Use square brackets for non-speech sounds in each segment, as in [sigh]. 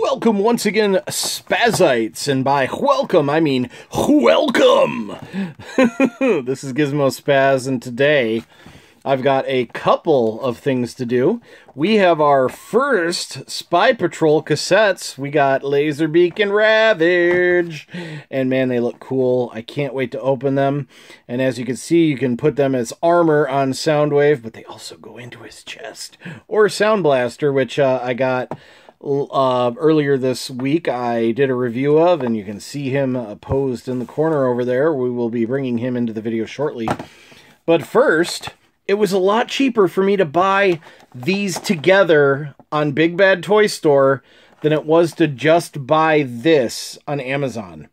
Welcome once again, Spazites, and by welcome I mean welcome. [laughs] this is Gizmo Spaz, and today I've got a couple of things to do. We have our first Spy Patrol cassettes. We got Laserbeak and Ravage, and man, they look cool. I can't wait to open them. And as you can see, you can put them as armor on Soundwave, but they also go into his chest or Sound Blaster, which uh, I got uh, earlier this week I did a review of, and you can see him uh, posed in the corner over there. We will be bringing him into the video shortly. But first, it was a lot cheaper for me to buy these together on Big Bad Toy Store than it was to just buy this on Amazon.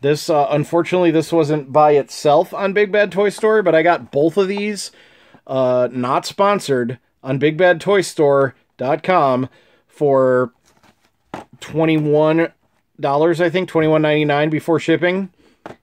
This, uh, unfortunately, this wasn't by itself on Big Bad Toy Store, but I got both of these, uh, not sponsored, on BigBadToyStore.com for $21, I think, $21.99 before shipping.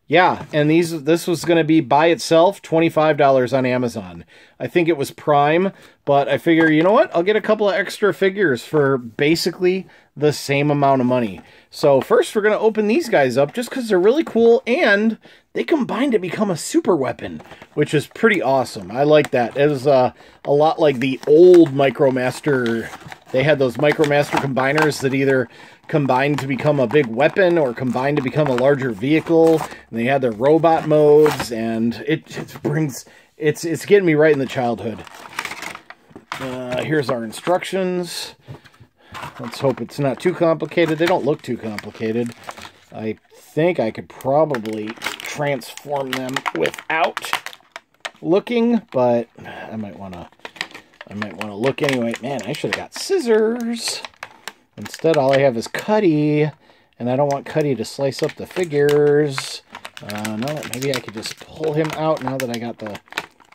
Yeah, and these this was going to be by itself $25 on Amazon. I think it was Prime, but I figure, you know what? I'll get a couple of extra figures for basically the same amount of money. So first we're going to open these guys up just because they're really cool and they combine to become a super weapon, which is pretty awesome. I like that. It was uh, a lot like the old Micromaster. They had those Micromaster combiners that either combined to become a big weapon or combined to become a larger vehicle. And they had their robot modes, and it, it brings it's it's getting me right in the childhood. Uh, here's our instructions. Let's hope it's not too complicated. They don't look too complicated. I think I could probably transform them without looking, but I might want to I might want to look anyway. Man, I should have got scissors. Instead, all I have is Cuddy, and I don't want Cuddy to slice up the figures. Uh, no, maybe I could just pull him out now that I got the...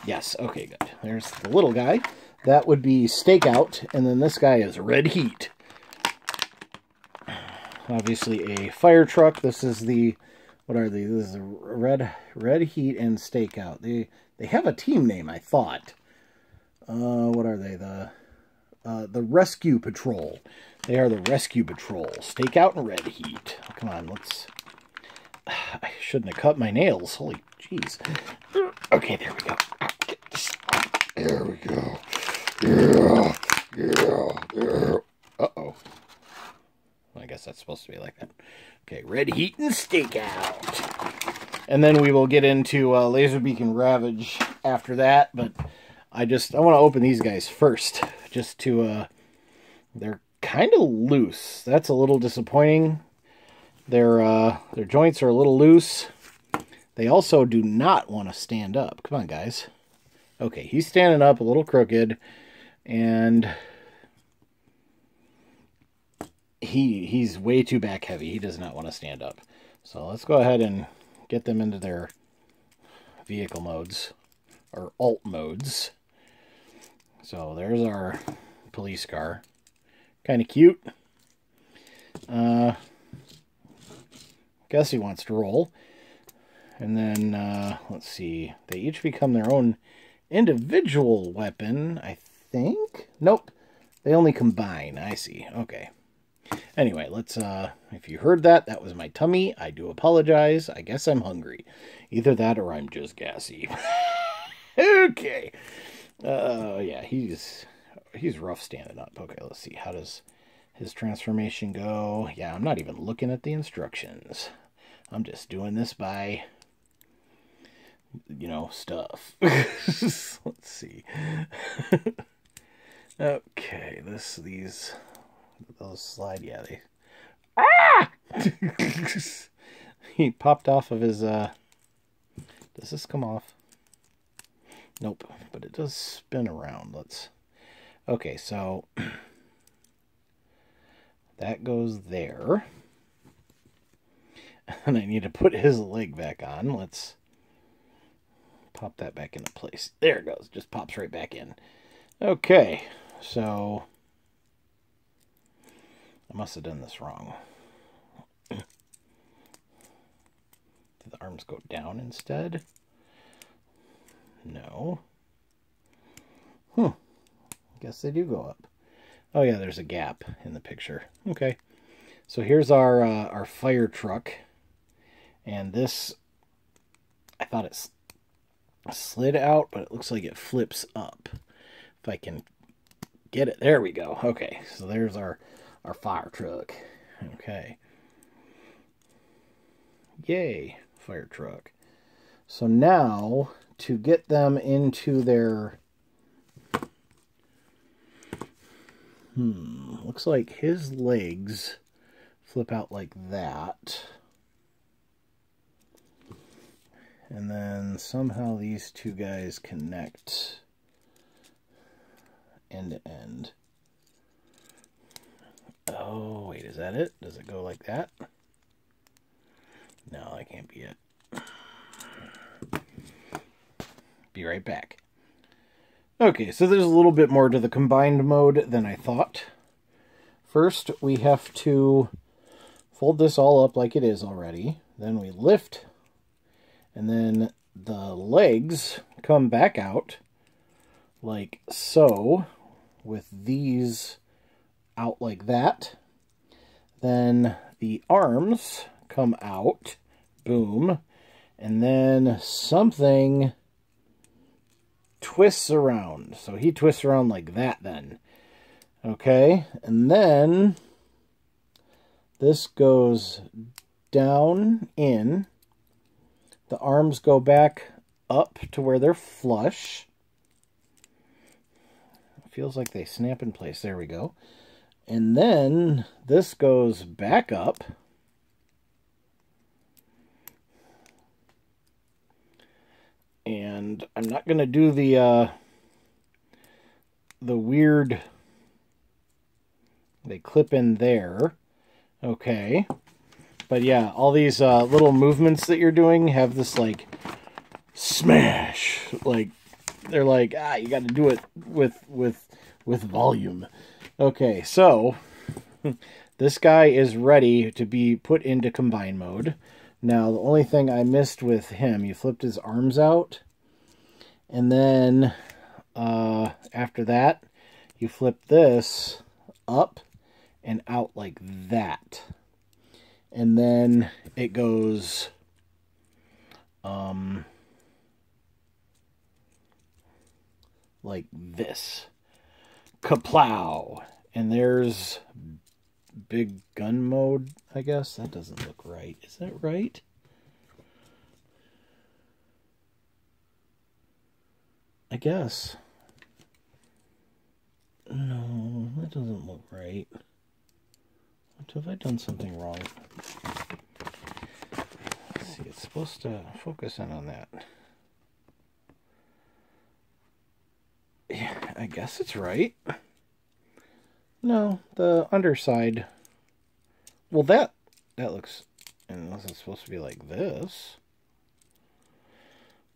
Yes, okay, good. There's the little guy. That would be Stakeout, and then this guy is Red Heat. [sighs] Obviously a fire truck. This is the... What are these? This is Red Red Heat and Stakeout. They, they have a team name, I thought. Uh, what are they? The uh, the Rescue Patrol. They are the Rescue Patrol. Stakeout and Red Heat. Come on, let's... [sighs] I shouldn't have cut my nails. Holy jeez. Okay, there we go. There we go. Yeah, yeah, yeah. Uh-oh. I guess that's supposed to be like that. Okay, Red Heat and Stakeout. And then we will get into uh, Laserbeak and Ravage after that, but I just, I want to open these guys first, just to, uh, they're kind of loose. That's a little disappointing. Their, uh, their joints are a little loose. They also do not want to stand up. Come on, guys. Okay, he's standing up a little crooked, and he he's way too back heavy. He does not want to stand up. So let's go ahead and get them into their vehicle modes, or alt modes. So there's our police car. Kind of cute. Uh, guess he wants to roll. And then, uh, let's see. They each become their own individual weapon, I think. Nope. They only combine. I see. Okay. Anyway, let's, uh, if you heard that, that was my tummy. I do apologize. I guess I'm hungry. Either that or I'm just gassy. [laughs] okay. Uh, yeah, he's he's rough standing up. Okay, let's see. How does his transformation go? Yeah, I'm not even looking at the instructions. I'm just doing this by, you know, stuff. [laughs] let's see. [laughs] okay, this, these, those slide, yeah, they, ah! [laughs] he popped off of his, uh, does this come off? Nope, but it does spin around. Let's, okay, so [clears throat] that goes there. [laughs] And I need to put his leg back on. Let's pop that back into place. There it goes. Just pops right back in. Okay, so I must have done this wrong. Did the arms go down instead? No. Hmm. Guess they do go up. Oh yeah, there's a gap in the picture. Okay. So here's our uh, our fire truck, and this I thought it slid out, but it looks like it flips up. If I can get it, there we go. Okay, so there's our our fire truck. Okay, yay, fire truck. So now to get them into their Hmm, looks like his legs flip out like that. And then somehow these two guys connect end to end. Oh, wait, is that it? Does it go like that? No, that can't be it. Be right back. Okay, so there's a little bit more to the combined mode than I thought. First, we have to fold this all up like it is already. Then we lift, and then the legs come back out like so, with these out like that. Then the arms come out, boom, and then something twists around. So he twists around like that then. Okay, and then this goes down in. The arms go back up to where they're flush. Feels like they snap in place. There we go. And then this goes back up. and I'm not going to do the uh, the weird they clip in there. Okay. But yeah all these uh, little movements that you're doing have this like smash. Like they're like ah you got to do it with with with volume okay so this guy is ready to be put into combine mode now, the only thing I missed with him, you flipped his arms out, and then uh, after that, you flip this up and out like that. And then it goes um, like this. Kaplow! And there's big gun mode, I guess. That doesn't look right. Is that right? I guess. No, that doesn't look right. What have I done something wrong? Let's see, it's supposed to focus in on that. Yeah, I guess it's right. No, the underside. Well, that that looks, unless it's supposed to be like this.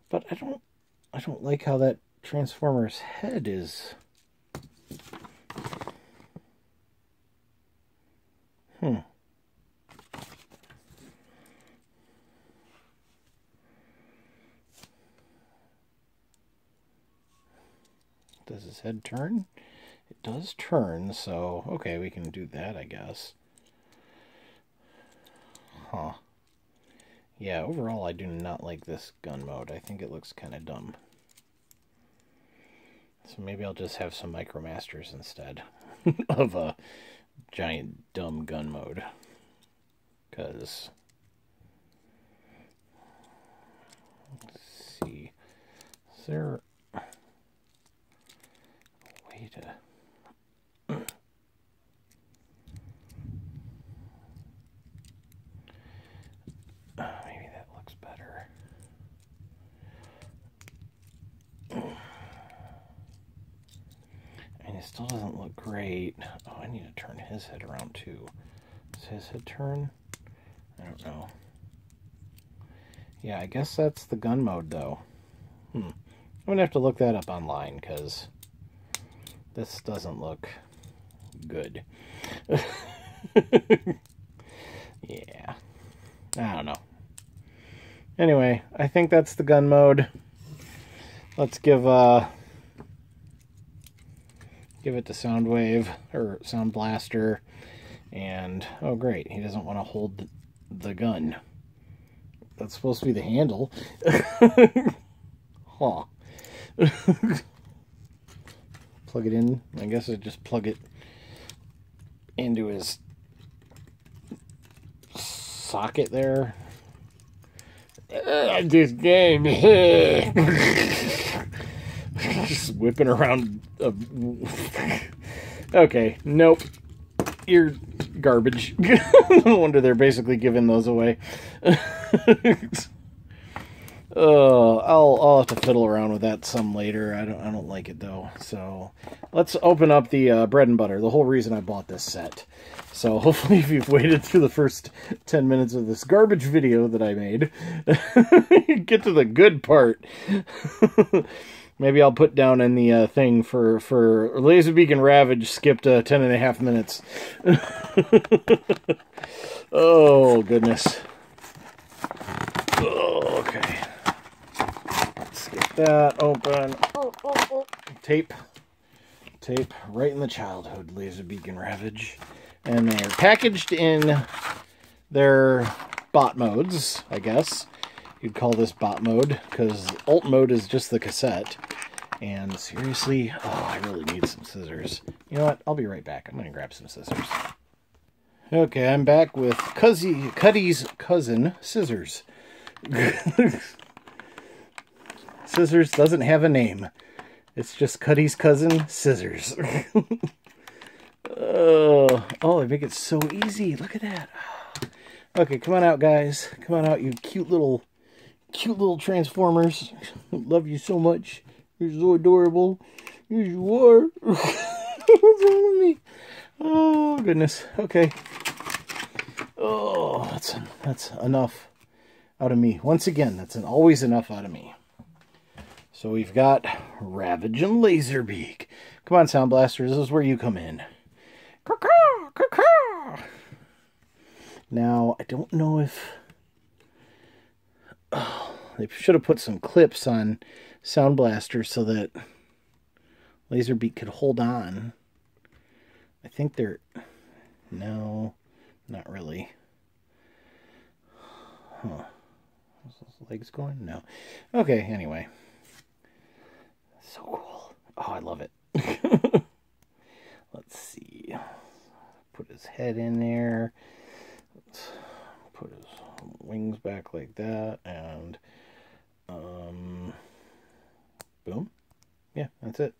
But I don't, I don't like how that Transformer's head is. Hmm. Does his head turn? It does turn, so okay, we can do that, I guess. Huh. Yeah, overall I do not like this gun mode. I think it looks kind of dumb. So maybe I'll just have some Micromasters instead [laughs] of a giant dumb gun mode. Because... Let's see. Is there a way to... still doesn't look great. Oh, I need to turn his head around too. Does his head turn? I don't know. Yeah, I guess that's the gun mode though. Hmm. I'm to have to look that up online because this doesn't look good. [laughs] yeah. I don't know. Anyway, I think that's the gun mode. Let's give uh give it to Soundwave or Sound Blaster And, oh great, he doesn't want to hold the gun. That's supposed to be the handle. [laughs] huh. [laughs] plug it in. I guess I just plug it into his socket there. Uh, this game. [laughs] just whipping around. A... [laughs] okay, nope. You're garbage. [laughs] no wonder they're basically giving those away. Uh, I'll I'll have to fiddle around with that some later. I don't I don't like it though. So let's open up the uh, bread and butter. The whole reason I bought this set. So [laughs] hopefully, if you've waited through the first ten minutes of this garbage video that I made, [laughs] get to the good part. [laughs] Maybe I'll put down in the uh, thing for for Laserbeak and Ravage skipped uh, ten and a half minutes. oh goodness. Oh, okay that open. Oh, oh, oh. Tape. Tape right in the childhood, Laserbeak and Ravage. And they're packaged in their bot modes, I guess. You'd call this bot mode, because alt mode is just the cassette. And seriously, oh, I really need some scissors. You know what? I'll be right back. I'm going to grab some scissors. Okay, I'm back with Cuzzy, Cuddy's cousin, Scissors. [laughs] Scissors doesn't have a name. It's just Cuddy's cousin, Scissors. [laughs] oh, oh, they make it so easy. Look at that. [sighs] Okay, come on out, guys. Come on out, you cute little, cute little Transformers. [laughs] Love you so much. You're so adorable. Here you are. [laughs] What's wrong with me? Oh, goodness. Okay. Oh, that's, that's enough out of me. Once again, that's an always enough out of me. So we've got Ravage and Laserbeak. Come on, Sound Blaster, this is where you come in. Now, I don't know if... Oh, they should have put some clips on Sound Blaster so that Laserbeak could hold on. I think they're... No, not really. Huh. legs going? No. Okay, anyway so cool. Oh, I love it. [laughs] Let's see. Put his head in there. Let's put his wings back like that. And, um, boom. Yeah, that's it.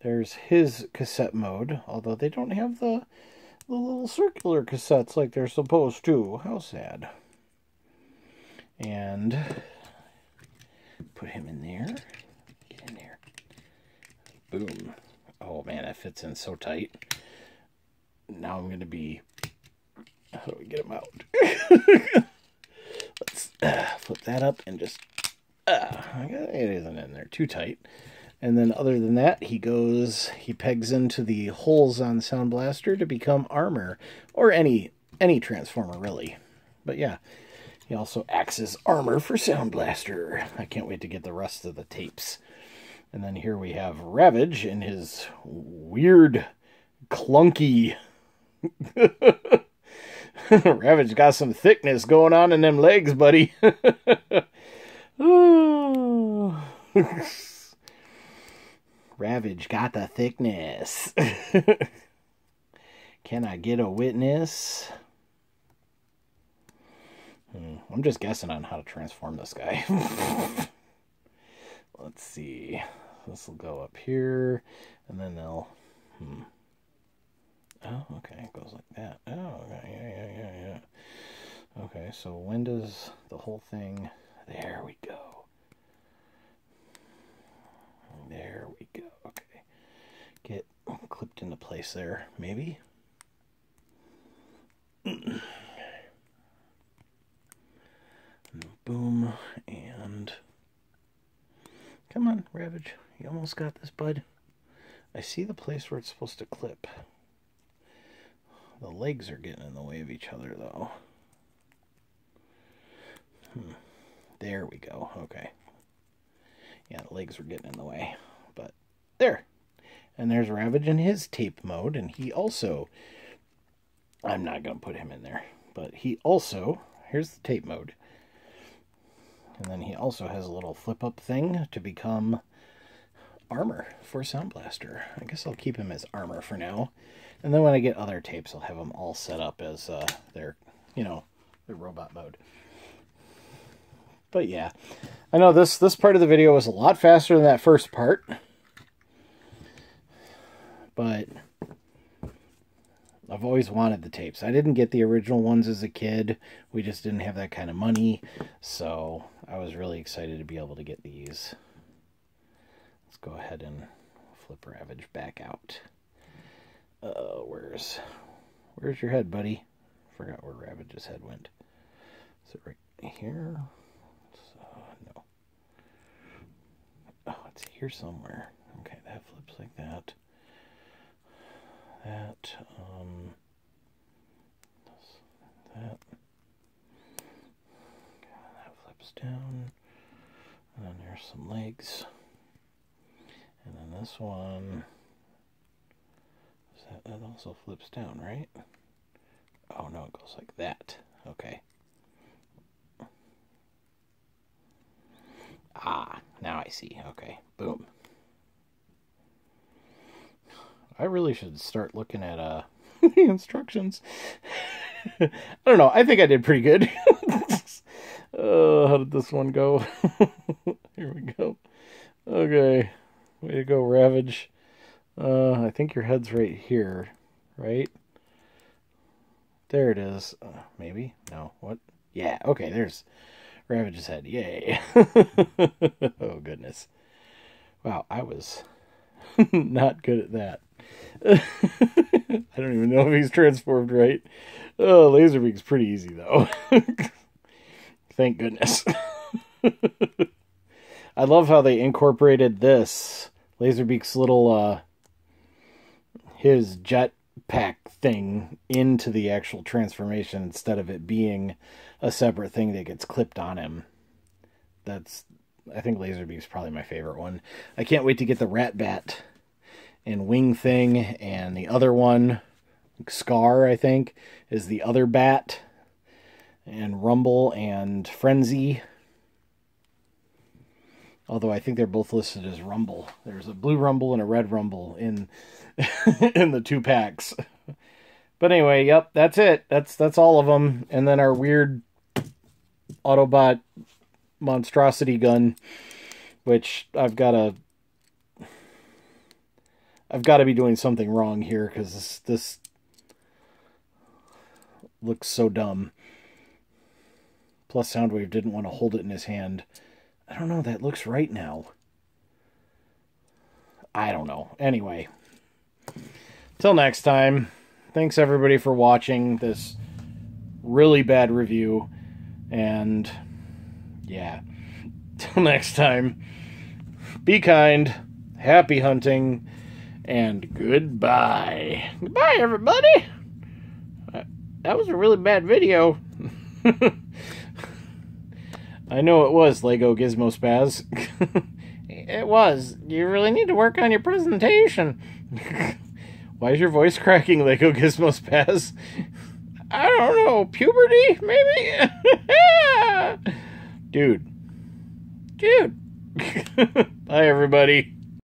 There's his cassette mode, although they don't have the, the little circular cassettes like they're supposed to. How sad. And put him in there. Boom. Oh man, that fits in so tight. Now I'm going to be... How do we get him out? [laughs] Let's uh, flip that up and just... Uh, it isn't in there too tight. And then other than that, he goes, he pegs into the holes on Sound Blaster to become armor. Or any, any Transformer, really. But yeah, he also acts as armor for Sound Blaster. I can't wait to get the rest of the tapes. And then here we have Ravage in his weird, clunky. [laughs] Ravage got some thickness going on in them legs, buddy. [laughs] Ravage got the thickness. [laughs] Can I get a witness? Hmm, I'm just guessing on how to transform this guy. Let's see this will go up here, and then they'll, hmm. Oh, okay, it goes like that. Oh, okay, yeah, yeah, yeah, yeah. Okay, so when does the whole thing, there we go. There we go, okay. Get clipped into place there, maybe. Boom, and Come on, Ravage. You almost got this, bud. I see the place where it's supposed to clip. The legs are getting in the way of each other, though. Hmm. There we go. Okay. Yeah, the legs were getting in the way. But there. And there's Ravage in his tape mode, and he also I'm not going to put him in there. But he also, here's the tape mode. And then he also has a little flip up thing to become armor for Sound Blaster. I guess I'll keep him as armor for now. And then when I get other tapes, I'll have them all set up as uh, their, you know, their robot mode. But yeah, I know this this part of the video was a lot faster than that first part. But I've always wanted the tapes. I didn't get the original ones as a kid. We just didn't have that kind of money. So I was really excited to be able to get these. Let's go ahead and flip Ravage back out. Uh, where's where's your head, buddy? Forgot where Ravage's head went. Is it right here? So, no. Oh, it's here somewhere. Okay, that flips like that that, um, that, that flips down, and then there's some legs, this one, that, that also flips down, right? Oh no, it goes like that. Okay. Ah, now I see. Okay, boom. I really should start looking at uh [laughs] the instructions. [laughs] I don't know. I think I did pretty good. [laughs] uh, how did this one go? Here we go. Okay. Way to go, Ravage. Uh, I think your head's right here, right? There it is. Uh, maybe? No. What? Yeah, okay, there's Ravage's head. Yay. [laughs] oh, goodness. Wow, I was [laughs] not good at that. [laughs] I don't even know if he's transformed right. Oh, Laserbeak's pretty easy though. Thank goodness. I love how they incorporated this Laserbeak's little uh his jet pack thing into the actual transformation instead of it being a separate thing that gets clipped on him. That's I think Laserbeak's probably my favorite one. I can't wait to get the Ratbat and Wing Thing, and the other one, Scar, I think, is the other bat, and Rumble and Frenzy. Although I think they're both listed as Rumble. There's a blue Rumble and a red Rumble in [laughs] in the two packs. But anyway, yep, that's it. That's that's all of them. And then our weird Autobot monstrosity gun, which I've got a I've got to be doing something wrong here because this, this looks so dumb. Plus, Soundwave didn't want to hold it in his hand. I don't know, that looks right now. I don't know. Anyway, till next time, thanks everybody for watching this really bad review. And yeah, [laughs] till next time, be kind, happy hunting and goodbye. Goodbye, everybody. Uh, that was a really bad video. [laughs] I know it was, Lego Gizmo Spaz. [laughs] it was. You really need to work on your presentation. [laughs] Why is your voice cracking, Lego Gizmo Spaz? I don't know. Puberty, maybe? [laughs] Dude. Dude. Bye, everybody.